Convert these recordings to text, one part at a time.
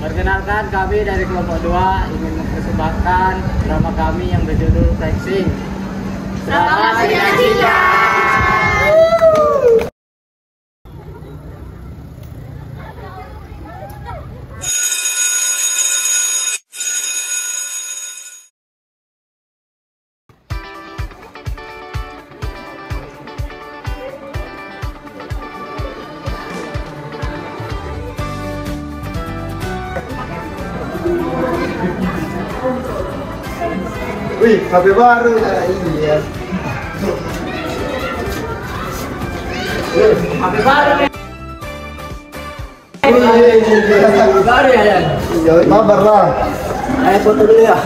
Perkenalkan kami dari kelompok 2 ingin mempersembahkan drama kami yang berjudul Flexing. Selamat menyaksikan. Wih, HP baru. Ah, iya. HP baru nih. Wih, Baru ya, Dan? iya, lah. Ayo foto dulu ya.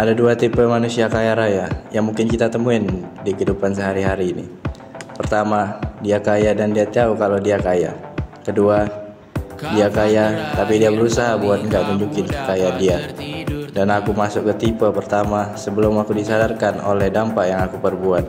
Ada dua tipe manusia kaya raya yang mungkin kita temuin di kehidupan sehari-hari ini. Pertama, dia kaya dan dia tahu kalau dia kaya. Kedua, dia kaya tapi dia berusaha buat nggak nunjukin kaya dia. Dan aku masuk ke tipe pertama sebelum aku disadarkan oleh dampak yang aku perbuat.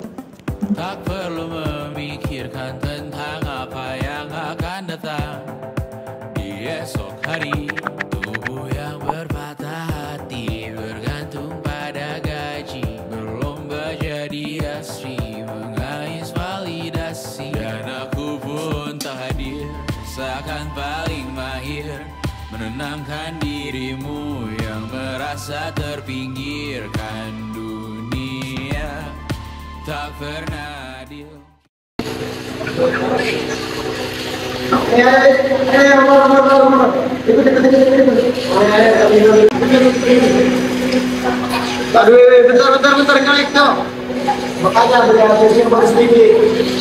Ya, ya, ikut, ikut, ikut, ikut. Aduh, bentar, bentar, bentar, kali kau. Makanya beli HP yang sedikit.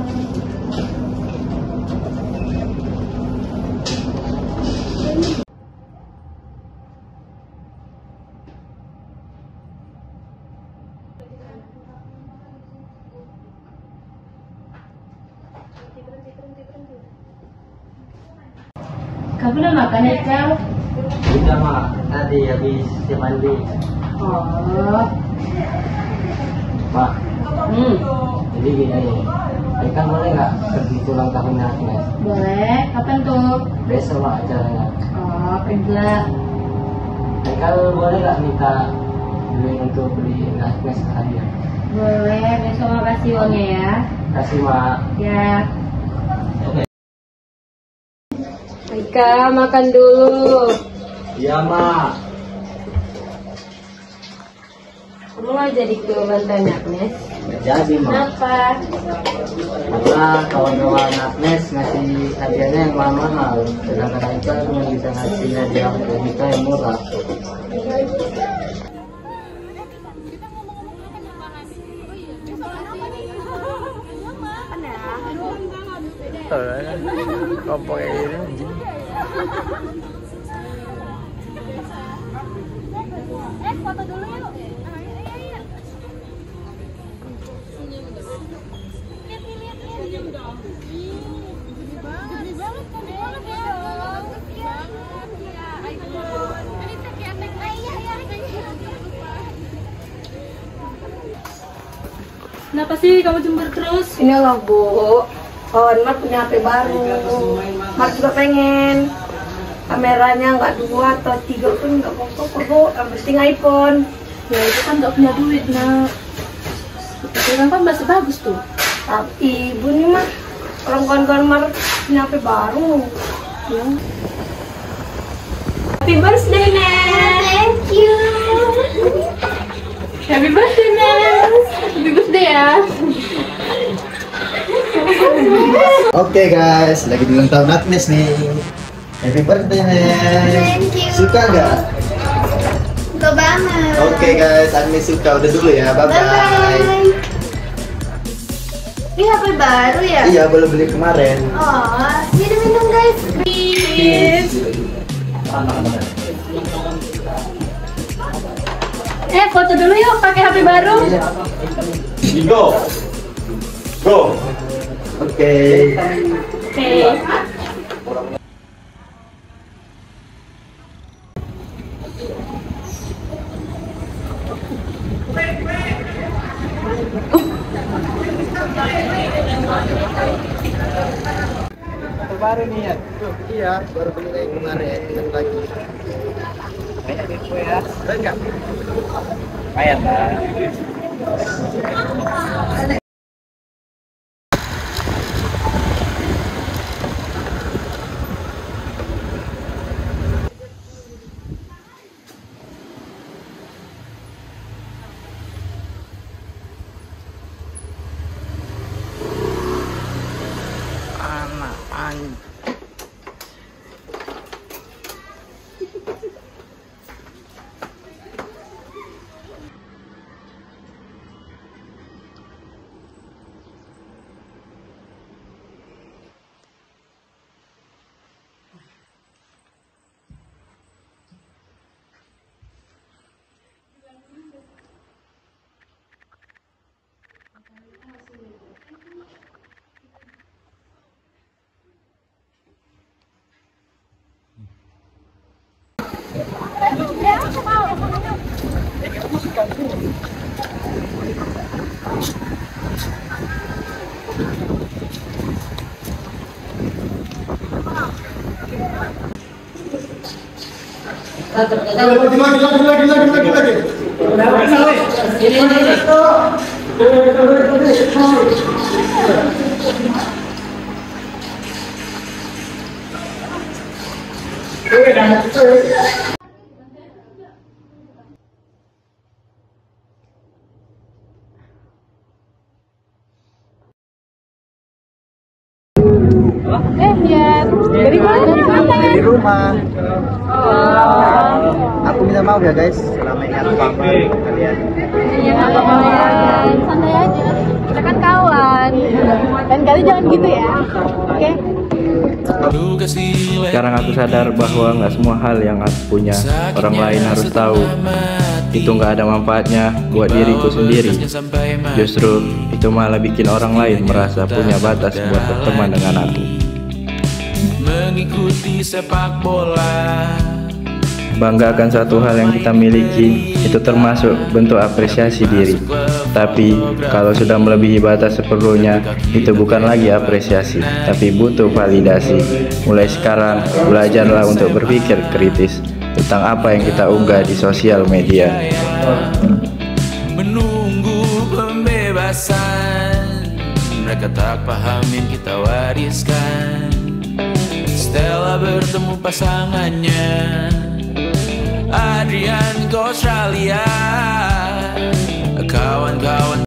Kamu udah makan ya, Kal? Udah, Mak. Tadi habis mandi. Oh. Mak, Hmm. jadi gini. Kan boleh nggak pergi pulang tahun Agnes? Boleh. Kapan tuh? Besok, Mak, acaranya. Oh, pergilah. Haikal boleh nggak minta duit untuk beli Agnes hadiah? Boleh. Besok makasih uangnya ya. Kasih, Mak. Ya. Ika, makan dulu. Iya, Mak. Kamu nggak jadi ketua bantuan Agnes? Jadi, Mak. Kenapa? Karena kawan-kawan Agnes ngasih hadiahnya yang mahal-mahal Sedangkan Haikal cuma bisa ngasih hadiah ke kita yang murah Kelompok kayak gini anjing. Eh, foto dulu yuk. Kenapa sih kamu jember terus? Ini loh bu, kawan Mar punya HP baru. Mar juga pengen. Kameranya nggak dua atau tiga pun nggak apa-apa bu, yang penting iPhone. Ya itu kan nggak punya duit nak. Pegang kan masih bagus tuh. Tapi ibu nih mah orang kawan-kawan mar punya HP baru. Ya. Happy birthday, Nes. Thank you. Happy birthday, Nes. Happy birthday ya. Oke guys, lagi di ulang tahun Agnes nih. Happy birthday Nes. Thank you. Suka nggak? Suka banget. Oke guys, Agnes suka. Udah dulu ya, bye bye. Bye-bye. Ini HP baru ya? Iya, boleh beli kemarin. Oh, minum-minum guys. Eh, foto dulu yuk pakai HP baru. Go. Go. Oke. Oke. Baru nih ya. Iya, baru beli kemarin lagi. Banyak ya. Enggak. Lumayan lah. Lagi, 嗯好 rumah. Aku minta maaf ya guys, selama ini aku apa kalian. Iya. Santai aja. Kita kan kawan. Dan kali jangan gitu ya. Oke? Sekarang aku sadar bahwa nggak semua hal yang aku punya orang lain harus tahu. Itu nggak ada manfaatnya buat diriku sendiri. Justru itu malah bikin orang lain merasa punya batas buat berteman dengan aku. Mengikuti sepak bola Bangga akan satu hal yang kita miliki itu termasuk bentuk apresiasi diri. Tapi kalau sudah melebihi batas seperlunya, itu bukan lagi apresiasi, tapi butuh validasi. Mulai sekarang, belajarlah untuk berpikir kritis tentang apa yang kita unggah di sosial media. Menunggu pembebasan Mereka tak paham yang kita wariskan Stella bertemu pasangannya. Adrian ke Australia. Kawan-kawan